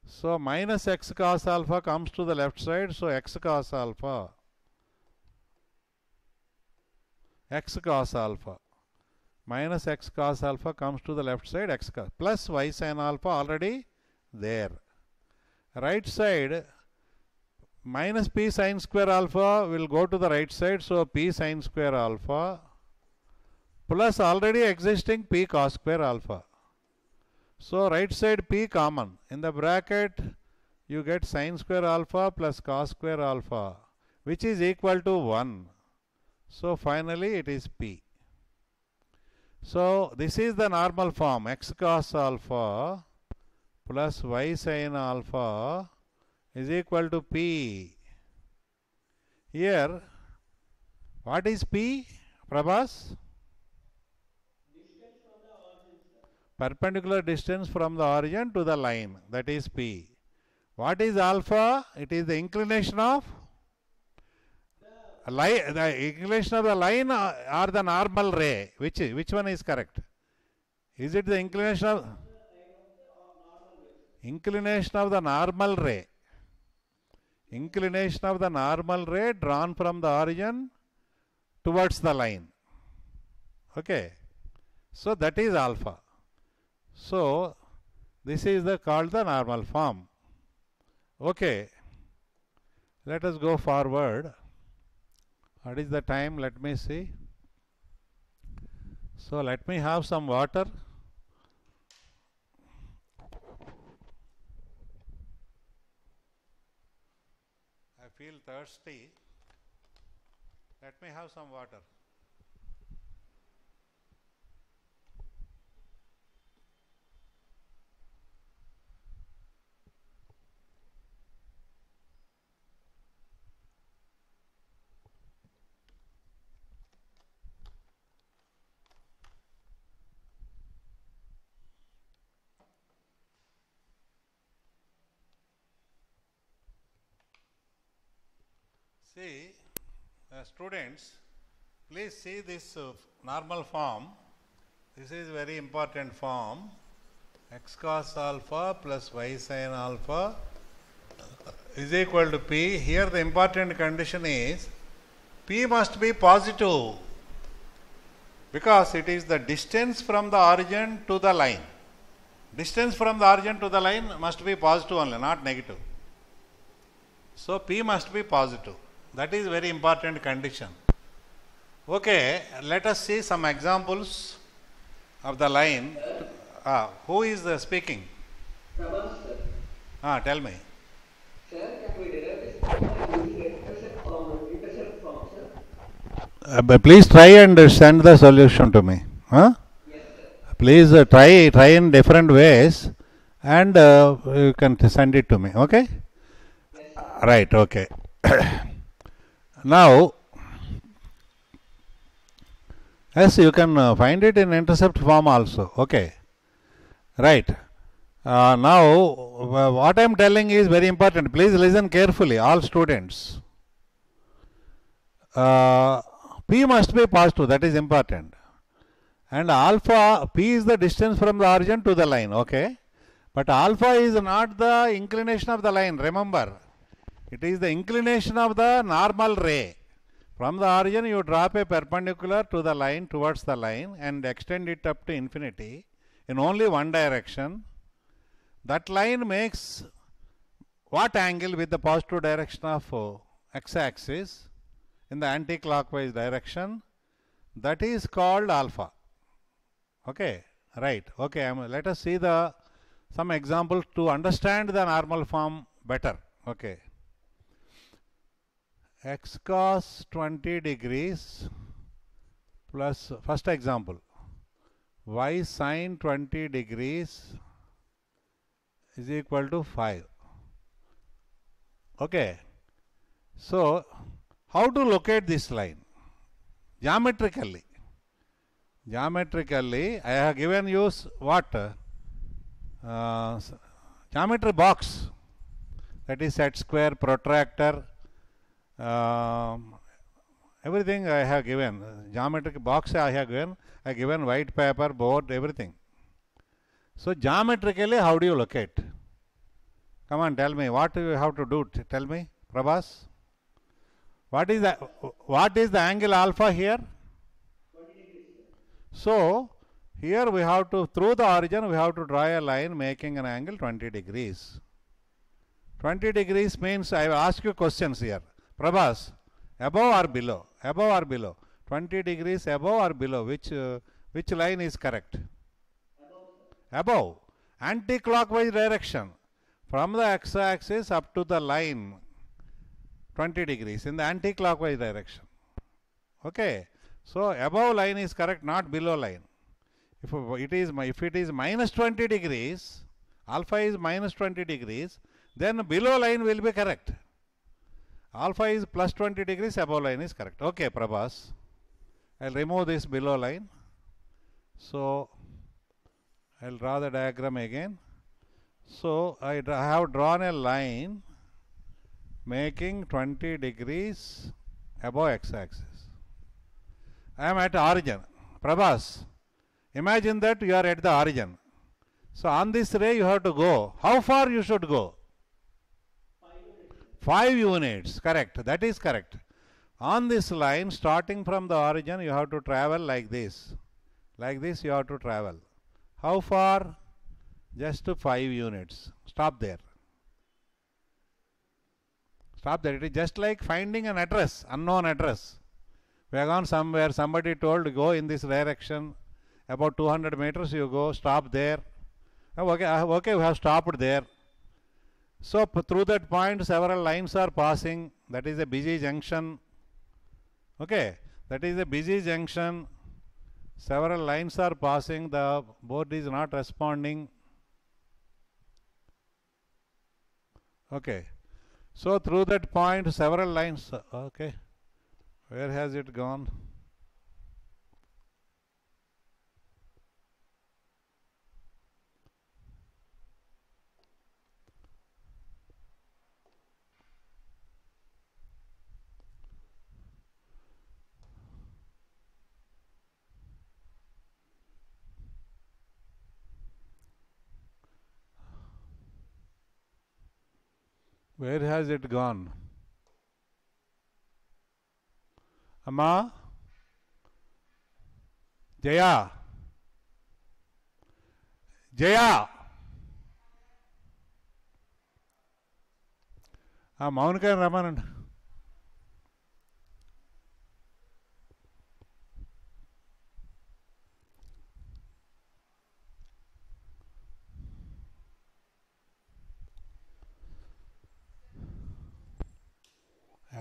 So minus x cos alpha comes to the left side, so x cos alpha x cos alpha. Minus x cos alpha comes to the left side x cos plus y sin alpha already there. Right side minus p sin square alpha will go to the right side so p sin square alpha plus already existing p cos square alpha. So right side p common. In the bracket you get sin square alpha plus cos square alpha which is equal to 1 so finally it is P. So this is the normal form x cos alpha plus y sin alpha is equal to P. Here what is P? Prabhas? Perpendicular distance from the origin to the line that is P. What is alpha? It is the inclination of line, the inclination of the line uh, or or the normal ray, which which one is correct? Is it the inclination of inclination of the normal ray? Inclination of the normal ray drawn from the origin towards the line. Okay, so that is alpha. So this is the called the normal form. Okay, let us go forward. What is the time? Let me see. So let me have some water. I feel thirsty. Let me have some water. See, uh, students, please see this uh, normal form. This is very important form. x cos alpha plus y sin alpha is equal to P. Here the important condition is P must be positive because it is the distance from the origin to the line. Distance from the origin to the line must be positive only, not negative. So P must be positive. That is very important condition. Okay, let us see some examples of the line. Ah, who is uh, speaking? Prabhas, sir. Ah, tell me. Sir, can we derive sir? Uh, please try and send the solution to me. Huh? Yes. Please uh, try try in different ways, and uh, you can send it to me. Okay? Yes. Right. Okay. *coughs* now, yes, you can uh, find it in intercept form also. Okay. Right. Uh, now, wh- what I am telling is very important. Please listen carefully, all students. Uh, P must be positive. That is important. And alpha P is the distance from the origin to the line. Okay. But alpha is not the inclination of the line. Remember, it is the inclination of the normal ray. From the origin, you drop a perpendicular to the line towards the line and extend it up to infinity in only one direction. That line makes what angle with the positive direction of uh, x axis in the anti clockwise direction? That is called alpha. Okay, right. Okay, um, let us see the some examples to understand the normal form better. Okay. X cos 20 degrees plus first example y sin 20 degrees is equal to 5 okay. So how to locate this line? Geometrically. Geometrically i have given you what? Uh, geometry box. That is set square protractor um, everything I have given geometric box I have given I have given white paper board everything. So geometrically how do you locate come on tell me what you have to do? Tell me Prabhas. What is the what is the angle alpha here? So here we have to through the origin we have to draw a line making an angle 20 degrees. 20 degrees means I will ask you questions here. Prabhas, above or below? Above or below? 20 degrees above or below? Which, uh, which line is correct? Above. Anti-clockwise direction. From the x-axis up to the line 20 degrees in the anti-clockwise direction. Okay. So above line is correct, not below line. If it is if it is minus 20 degrees, alpha is minus 20 degrees, then below line will be correct. Alpha is plus 20 degrees, above line is correct. Okay, Prabhas. I'll remove this below line. So, I'll draw the diagram again. So, I have drawn a line making 20 degrees above x-axis. I am at origin. Prabhas, imagine that you are at the origin. So, on this ray you have to go. How far you should go? 5 units, correct. That is correct. On this line, starting from the origin, you have to travel like this. Like this, you have to travel. How far? Just 5 units. Stop there. Stop there. It is just like finding an address, unknown address. We have gone somewhere, somebody told go in this direction. About 200 meters, you go, stop there. Oh, Okay, uh, okay, we have stopped there. So through that point, several lines are passing. That is a busy junction. Okay, that is a busy junction. Several lines are passing. The board is not responding. Okay, so through that point, several lines. Okay, where has it gone? Where has it gone అమ్మా జయా జయా ఆ మౌనికాయని రమ్మనండి.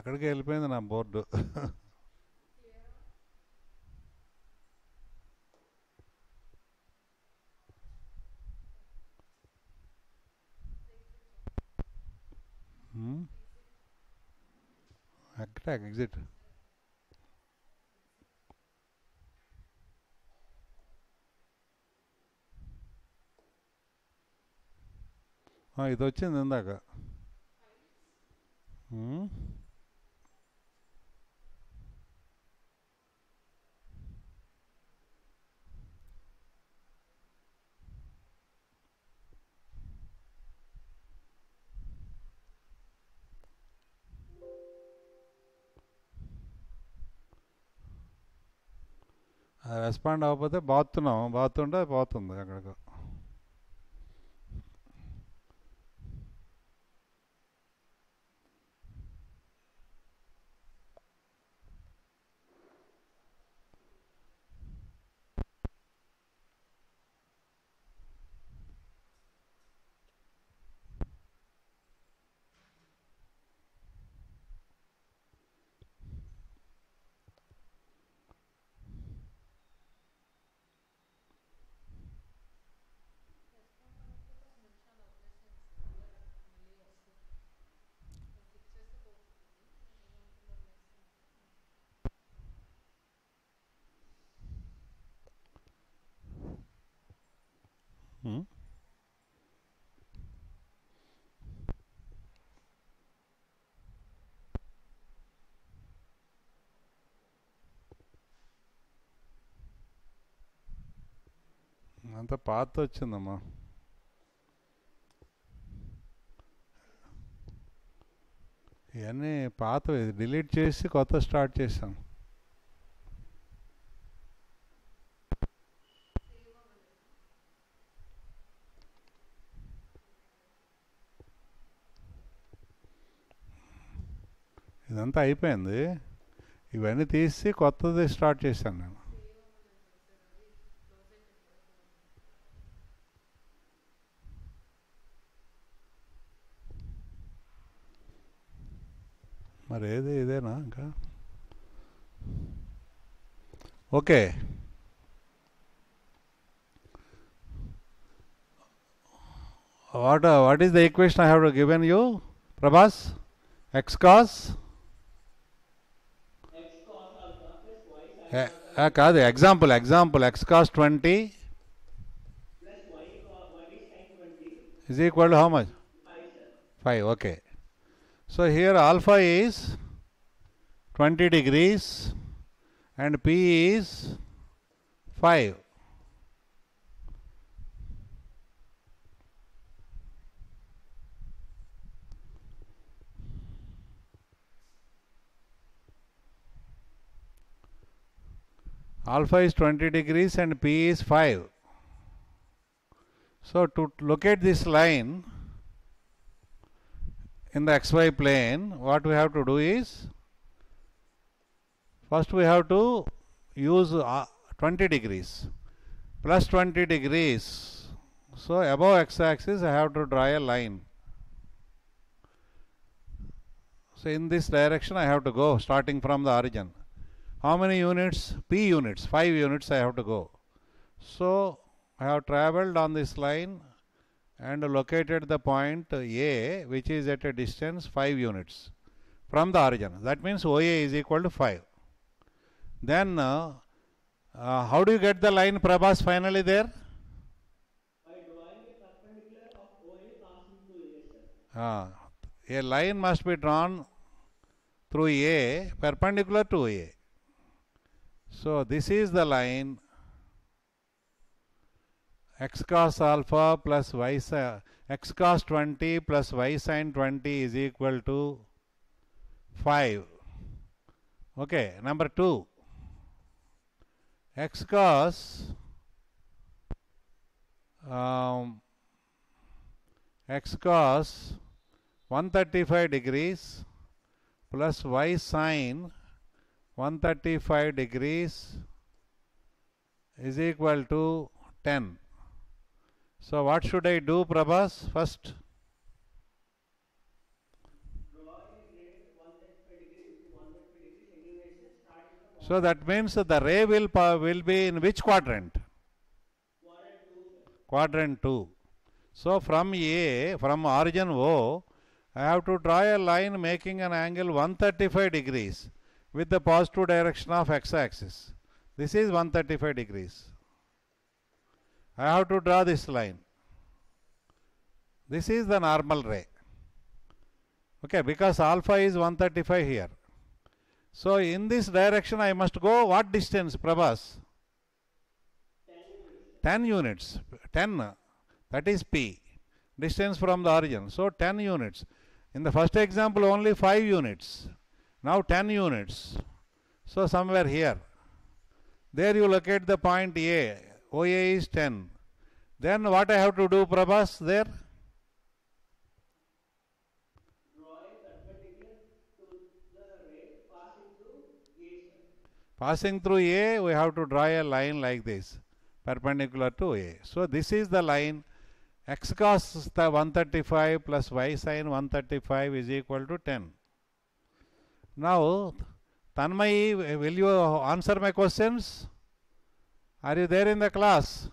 ఎక్కడికి వెళ్ళిపోయింది నా board. Hmm? హ్మ్? ఎక్కడ exit ఇది వచ్చింది ఇందాక. Hmm? అది రెస్పాండ్ అవ్వకపోతే బాతున్నాం బాతుంటే పోతుంది అక్కడికి. అంత పాత వచ్చిందమ్మా. ఇవన్నీ పాత డిలీట్ చేసి కొత్త స్టార్ట్ చేశాం. ఇదంతా అయిపోయింది. ఇవన్నీ తీసి కొత్తది స్టార్ట్ చేశాను నేను. మరి ఏది ఇదేనా ఇంకా okay what what is the equation I have given you Prabhas X cos X cos alpha plus y sin ఏ, ఆ, కాదు example example X cos twenty plus y cos y sin 20 is so here alpha is 20 degrees and P is 5. Alpha is 20 degrees and P is 5. So to locate this line in the xy plane, what we have to do is first we have to use uh, 20 degrees plus 20 degrees. So above x axis I have to draw a line. So in this direction I have to go starting from the origin. How many units? P units, 5 units I have to go. So I have traveled on this line and located the point A which is at a distance 5 units from the origin. That means OA is equal to 5. Then uh, uh, how do you get the line Prabhas finally there? Ah, a line must be drawn through A perpendicular to A. So this is the line x cos alpha plus y si- x cos 20 plus y sin 20 is equal to 5. Okay, number 2. x cos um, x cos 135 degrees plus y sin 135 degrees is equal to 10. So what should I do Prabhas first? So that means the ray will, will be in which quadrant? Quadrant 2. So from A, from origin O, I have to draw a line making an angle 135 degrees with the positive direction of x-axis. This is 135 degrees. I have to draw this line. This is the normal ray. Okay, because alpha is 135 here. So in this direction I must go what distance, Prabhas? 10 units. 10. That is P. Distance from the origin. So 10 units. In the first example only 5 units. Now 10 units. So somewhere here. There you locate the point A. OA is 10. Then what I have to do, Prabhas, there? Passing through A, we have to draw a line like this, perpendicular to A. So this is the line x cos 135 plus y sin 135 is equal to 10. Now, Tanmay, will you answer my questions? Are you there in the class?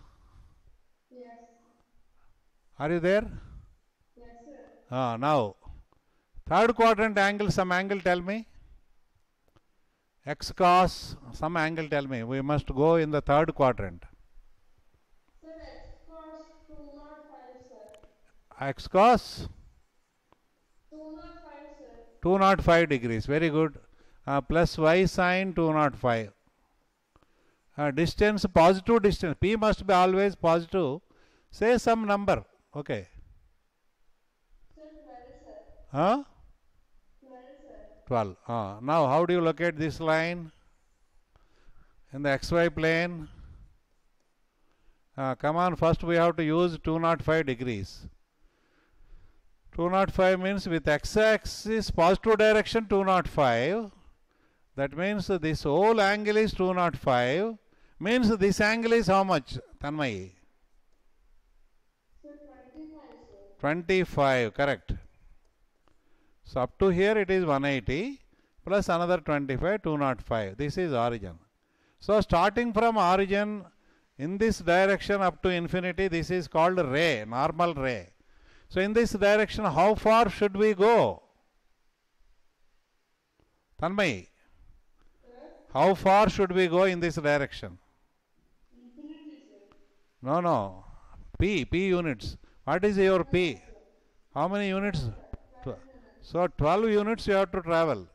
Yes. Are you there? Yes, sir. Ah, now, third quadrant angle, some angle tell me. X cos, some angle tell me. We must go in the third quadrant. Sir, x cos 205, sir. X cos 205, sir. 205 degrees, very good. Uh, plus y sin 205. Uh, distance, positive distance. P must be always positive. Say some number. Okay. Sir, 12, sir. Huh? 12, sir. 12. Ah, now, how do you locate this line? In the xy plane. Ah, come on, first we have to use 205 degrees. 205 means with x-axis positive direction 205. That means this whole angle is 205. Means this angle is how much, Tanmay? Sir, 25, 25, correct. So up to here it is 180 plus another 25, 205. This is origin. So starting from origin in this direction up to infinity, this is called ray, normal ray. So in this direction, how far should we go? Tanmay, how far should we go in this direction? No, no. P, P units. What is your P? How many units? So 12 units you have to travel.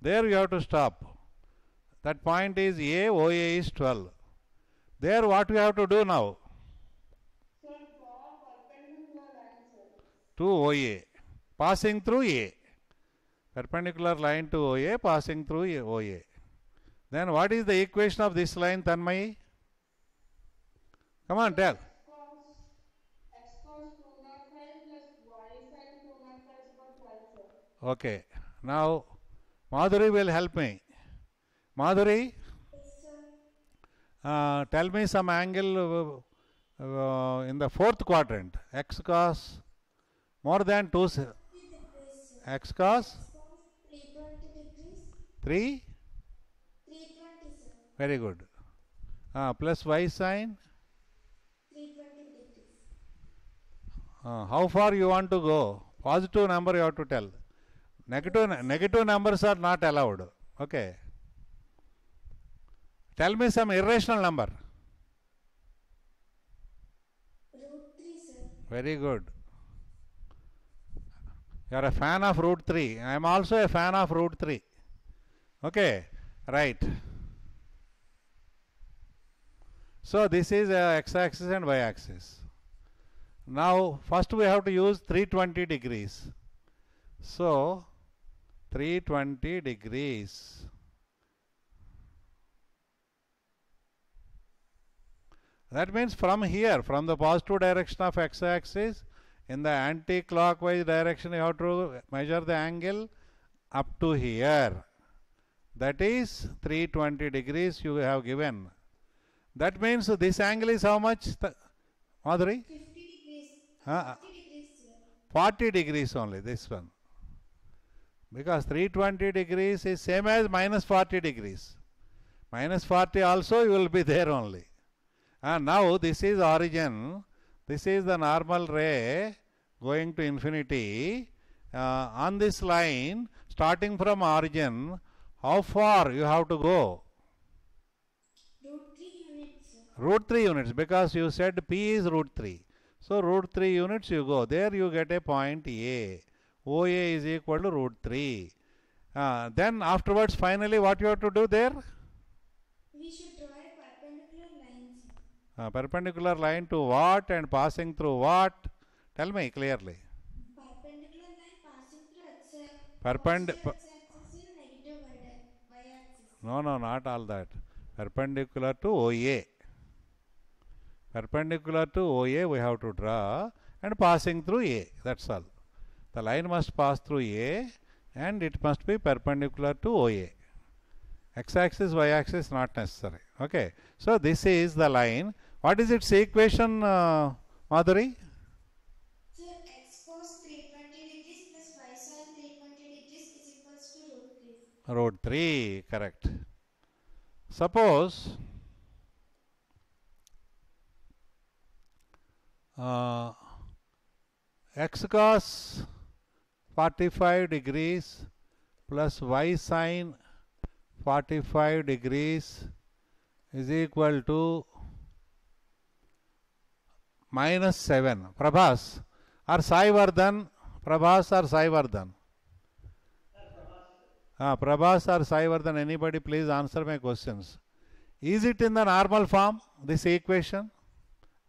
There you have to stop. That point is A, OA is 12. There what you have to do now? To OA. Passing through A. Perpendicular line to OA, passing through OA. Then what is the equation of this line, Tanmay? To 12, sir. Okay. Now, Madhuri will help me. Madhuri, uh, tell me some angle uh, uh, in the fourth quadrant. X cos more than 2. s- With the base, sir. X cos Cos 320 degrees. 3. 320. Very good. Uh, plus y sin. 320 degrees. Uh, how far you want to go? Positive number you have to tell. Negative, negative numbers are not allowed. Okay. Tell me some irrational number. Root 3, sir. Very good. You are a fan of root 3. I am also a fan of root 3. Okay, right. So this is uh, x axis and y axis. Now, first we have to use 320 degrees. So, 320 degrees. That means from here, from the positive direction of x-axis, in the anti-clockwise direction you have to measure the angle up to here. That is 320 degrees you have given. That means this angle is how much, Madhuri? 50 degrees. Uh, 50 degrees, sir. 40 degrees only, this one. Because 320 degrees is same as minus 40 degrees. Minus 40 also you will be there only. And now this is origin. This is the normal ray going to infinity. Uh, on this line, starting from origin, how far you have to go? Root 3 units, root 3 units because you said P is root 3. So root 3 units you go. There you get a point A. OA is equal to root 3. Uh, then afterwards finally what you have to do there? We should draw a perpendicular line. Uh, perpendicular line to what and passing through what? Tell me clearly. Perpendicular line passing through Perpend- positive x-axis in negative y di- y-axis. No, no, not all that. Perpendicular to OA. Perpendicular to OA we have to draw and passing through A. That's all. The line must pass through A and it must be perpendicular to OA. X-axis, Y-axis not necessary. Okay. So this is the line. What is its equation, uh, Madhuri? Sir, x cos 320 degrees plus y sin 320 degrees is equals to root 3. Root 3, correct. Suppose uh, x cos 45 degrees plus y sin 45 degrees is equal to minus 7. Prabhas or Sai Vardhan? Prabhas or Sai Vardhan? Ah, Prabhas or Sai Vardhan, anybody please answer my questions. Is it in the normal form, this equation?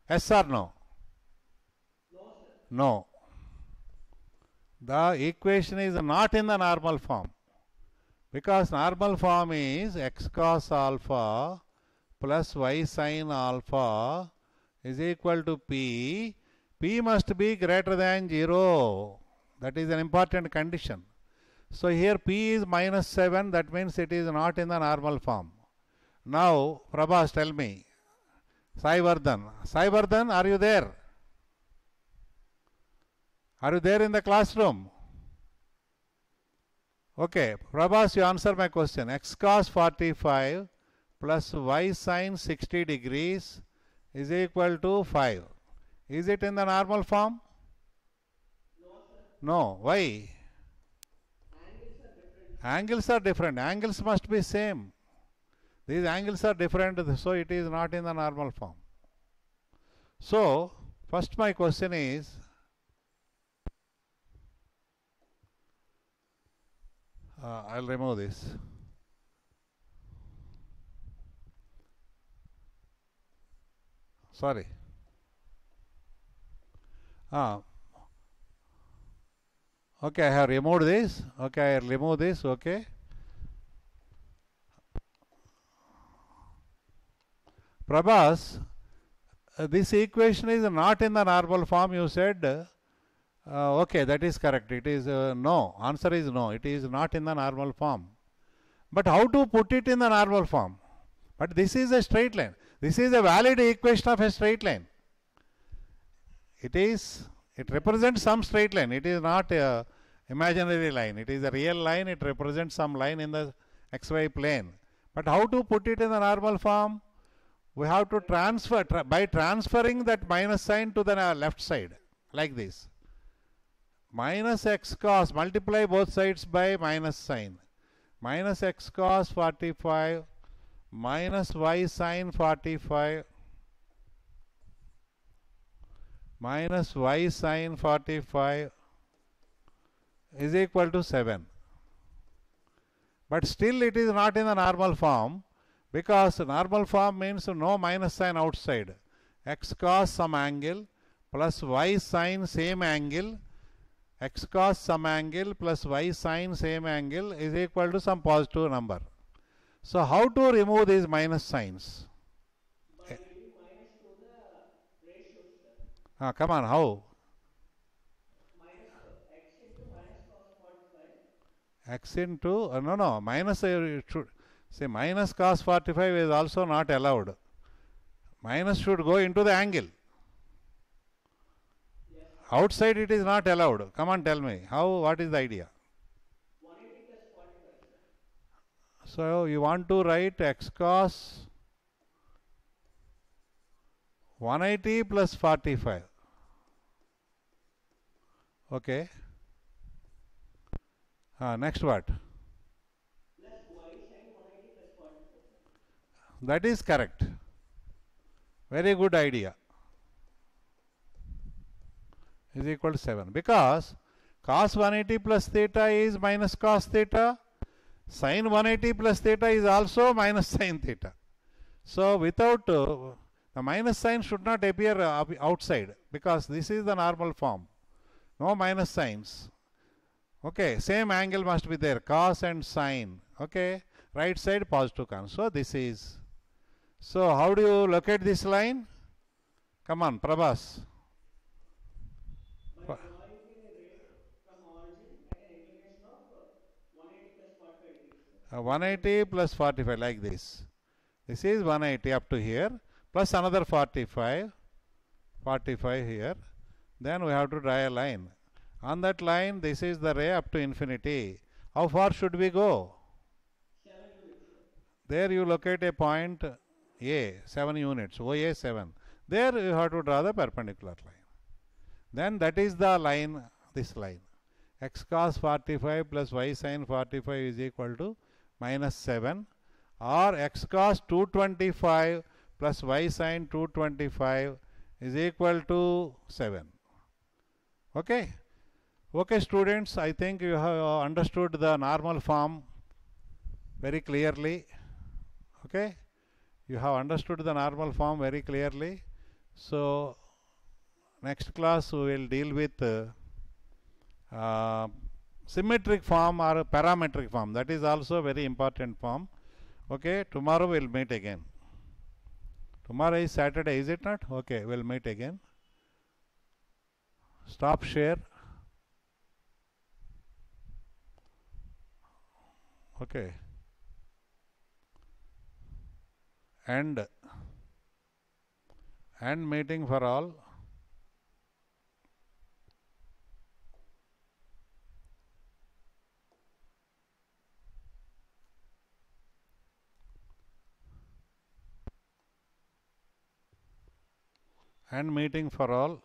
Yes or no? No. The equation is not in the normal form. Because normal form is x cos alpha plus y sin alpha is equal to p. p must be greater than 0. That is an important condition. So here p is minus 7, that means it is not in the normal form. Now, Prabhas, tell me, Sai Vardhan. Sai are you there? Are you there in the classroom? Okay, Prabhas, you answer my question. x cos 45 plus y sin 60 degrees is equal to 5. Is it in the normal form? No. No. Why? Angles are, Angles are different. Angles must be same. These angles are different, so it is not in the normal form. So, first my question is, uh, I'll remove this. Sorry. Ah, Okay, I have removed this. Okay, I remove this. Okay. Prabhas, uh, this equation is not in the normal form. You said. Uh, okay, that is correct. It is uh, no. Answer is no. It is not in the normal form. But how to put it in the normal form? But this is a straight line. This is a valid equation of a straight line. It is it represents some straight line. It is not a imaginary line. It is a real line. It represents some line in the xy plane. But how to put it in the normal form? We have to transfer tra by transferring that minus sign to the uh, left side like this. Minus x cos multiply both sides by minus sign. Minus x cos 45 minus y sin 45 minus y sin 45 is equal to 7. But still it is not in the normal form because normal form means no minus sign outside. x cos some angle plus y sine same angle x cos some angle plus y sine same angle is equal to some positive number. So how to remove these minus signs? Ah, come on, how? X into minus cos 45. x into uh, no no minus uh, should say minus cos 45 is also not allowed minus should go into the angle. Outside it is not allowed come on tell me how what is the idea 180 plus 45, sir. so you want to write x cos 180 plus 45 okay Ah, next what Plus y sin 180 plus 45. sir. That is correct. Very good idea. Is equal to 7 because cos 180 plus theta is minus cos theta, sin 180 plus theta is also minus *laughs* sin theta. So without uh, the minus sign should not appear uh, outside because this is the normal form. No minus signs. Okay, same angle must be there cos and sine. Okay, right side positive cos. So this is so how do you locate this line? Come on, Prabhas. By Wha- drawing a ray from origin at an inclination of uh, 180 plus 45 degrees, sir. Uh, 180 plus 45 like this. This is 180 up to here plus another 45, 45 here. Then we have to draw a line. On that line, this is the ray up to infinity. How far should we go? 7 units. There you locate a point A, 7 units, OA 7. There you have to draw the perpendicular line. Then that is the line, this line. x cos 45 plus y sin 45 is equal to minus 7 or x cos 225 plus y sin 225 is equal to 7. Okay? Okay students, I think you have uh, understood the normal form very clearly. Okay? You have understood the normal form very clearly. So, next class we will deal with uh, uh, symmetric form or parametric form. That is also very important form. Okay? Tomorrow we will meet again. Tomorrow is Saturday, is it not? Okay, we will meet again. Stop share. Okay. and and meeting for all and meeting for all